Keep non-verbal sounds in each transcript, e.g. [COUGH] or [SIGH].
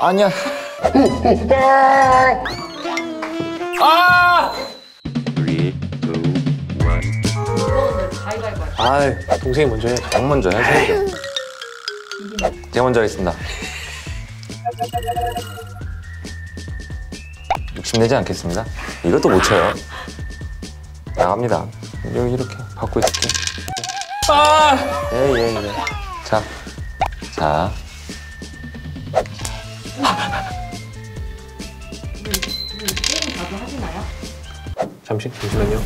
아니야. 아! 아, 동생이 먼저 해. 양 먼저 해야죠. 제가 먼저 하겠습니다. 욕심내지 않겠습니다. 이것도 못 쳐요. 나갑니다. 여기 이렇게 받고 있을게. 아! 예, 예, 예. 자, 자. 잠시, 잠시만요.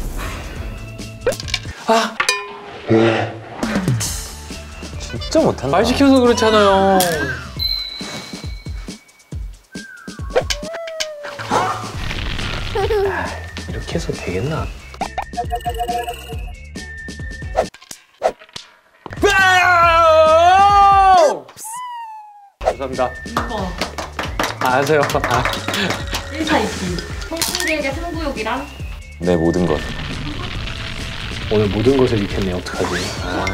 진짜 못한다. 말 시켜서 그렇잖아요. 아, 이렇게 해서 되겠나? 아! 감사합니다. 2번. 아, 아세요? 아, 1차 입기. 성공객의 승부욕이란 내 모든 것. 오늘 모든 것을 잃겠네. 어떡하지? 아,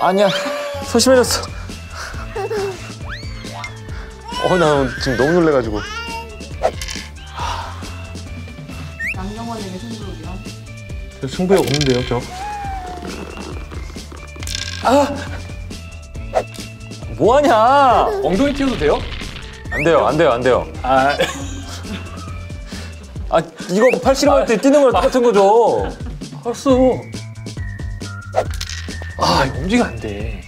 아니야. 소심해졌어. 어, 나 지금 너무 놀래가지고. 양경원에게 승부욕이란 저 승부욕 없는데요, 저? 뭐하냐? 엉덩이 튀어도 돼요? 안 돼요, 안 돼요, 안 돼요. 아, 아, 이거 팔 실험할 때 뛰는 거랑 똑같은 거죠. 알았어. 아, 움직이 안 돼.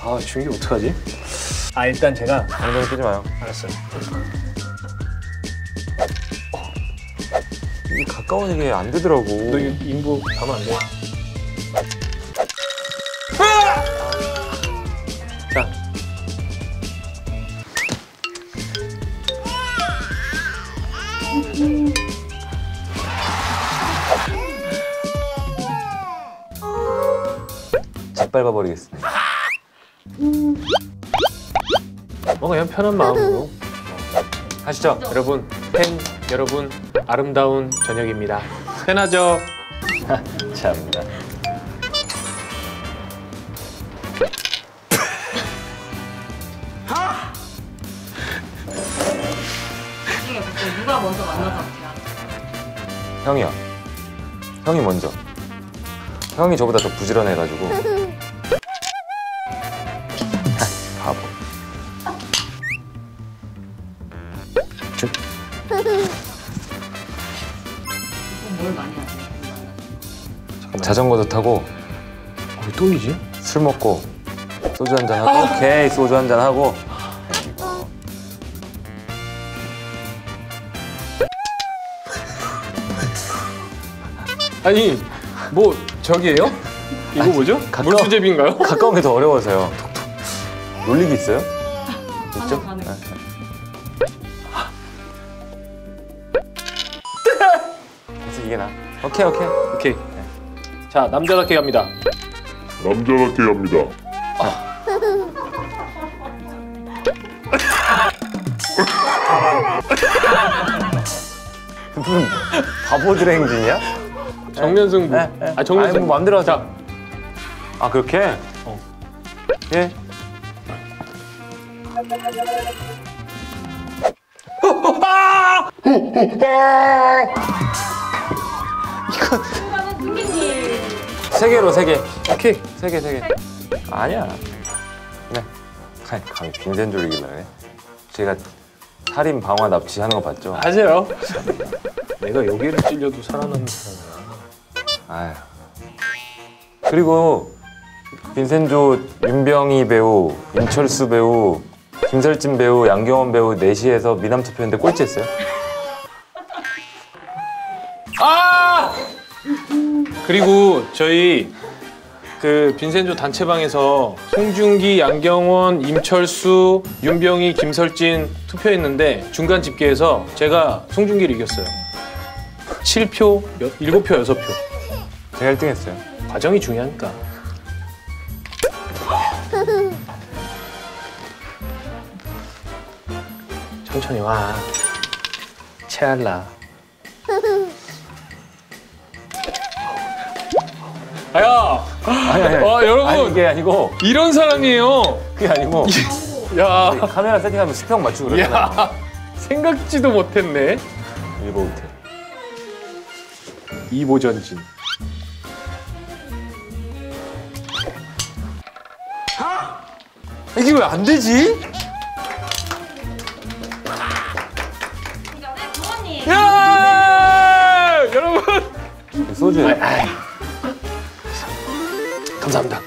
아, 중기 어떡하지? 아, 일단 제가 엉덩이 뛰지 마요. 알았어요. 이게 가까운 이게 안 되더라고. 너 이거 인부 가면 안 돼. 짓밟아 버리겠습니다. 뭐 그냥 편한 마음으로. 하시죠. 여러분, 팬 여러분, 아름다운 저녁입니다. 팬하죠? [LAUGHS] 참나. 보통 누가 먼저 만나서 합니다. 형이요. 형이 먼저. 형이 저보다 더 부지런해가지고. [LAUGHS] 바보. 보통 뭘 많이 하세요? 만나서? 자전거도 타고 어, 왜 또이지? 술 먹고 소주 한잔 하고 오케이 소주 한잔 하고 아니, 뭐 저기예요? 이거 뭐죠? 가까워. 물수제비인가요? 가까운 게 더 어려워서요. [LAUGHS] 놀리기 있어요? 있죠? 가능, 가능. 네. 그래서 이게 나. 오케이 오케이. 오케이. 자, 남자답게 갑니다. 남자답게 합니다. [LAUGHS] 무슨 바보들의 행진이야? 정면 승부. 네, 네. 아, 정면승부. 아니, 뭐 맘대로 하자. 자, 아 그렇게? 어. 예. 승민님. 세 개로 세 개. 오케이. 세 개, 세 개. 아니야. 네. 감히 빈센 졸리길래. 제가 살인, 방화, 납치하는 거 봤죠? 하세요. 내가 여기를 찔려도 살아남는 사람이야. 아휴. 그리고 빈센조, 윤병희 배우, 임철수 배우, 김설진 배우, 양경원 배우 넷이에서 미남 투표했는데 꼴찌했어요. 아! 그리고 저희 그 빈센조 단체방에서 송중기, 양경원, 임철수, 윤병희, 김설진 투표했는데 중간 집계에서 제가 송중기를 이겼어요. 7표, 7표, 6표. 제가 1등 했어요. 과정이 중요하니까. 천천히 와. 체할라. 야, 아니 아니. 와, 여러분. 아니 이게 아니고 이런 사람이에요. 그게 아니고 [LAUGHS] 야, 카메라 세팅하면 수평 맞추고 그러잖아. 야, 생각지도 못했네. 호텔. 이보전진. 이게 왜 안 되지? 야, 여러분. 소주. 감사합니다.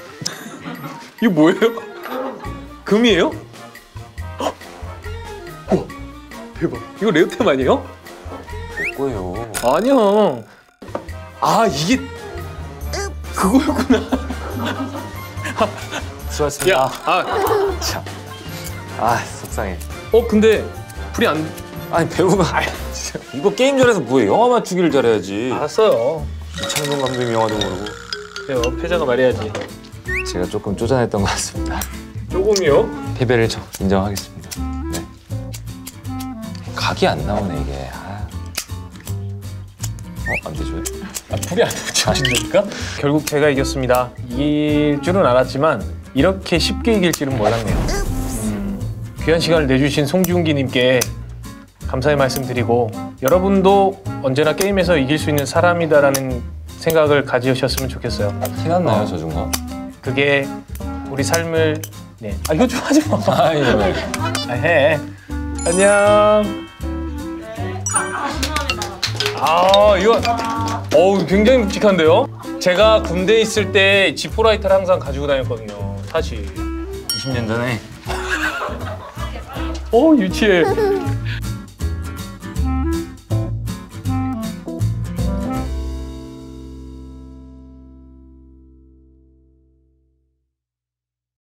이거 뭐예요? 금이에요? 헉! 우와, 대박. 이거 레어템 아니에요? 뭐예요? 아니야. 아, 이게 그거였구나. 수고하셨습니다. 야, 아, [LAUGHS] 아 속상해. 어, 근데 불이 안 아니 배우가 [LAUGHS] 진짜 이거 게임전에서 뭐해? 영화 맞추기를 잘해야지. 알았어요. 이창동 감독님 영화도 모르고. 그래요, 패자가 말해야지. 제가 조금 쪼잔했던 것 같습니다. 조금이요? 패배를 저 인정하겠습니다. 네. 각이 안 나오네 이게. 아. 어, 안 되죠? 아, 불이 안 붙여진다니까? 결국 제가 이겼습니다. 이길 줄은 알았지만 이렇게 쉽게 이길 줄은 몰랐네요. 음, 귀한 시간을 내주신 송중기님께 감사의 말씀드리고 여러분도 언제나 게임에서 이길 수 있는 사람이다라는 생각을 가지셨으면 좋겠어요. 티났나요, 저 중간? 그게 우리 삶을 네. 아 이거 좀 하지 마. [LAUGHS] 아, 이거 아, 해. 안녕. 아 이거 어우 굉장히 묵직한데요? 제가 군대에 있을 때 지포라이터를 항상 가지고 다녔거든요. 사실. 20년 전에 어 유치해.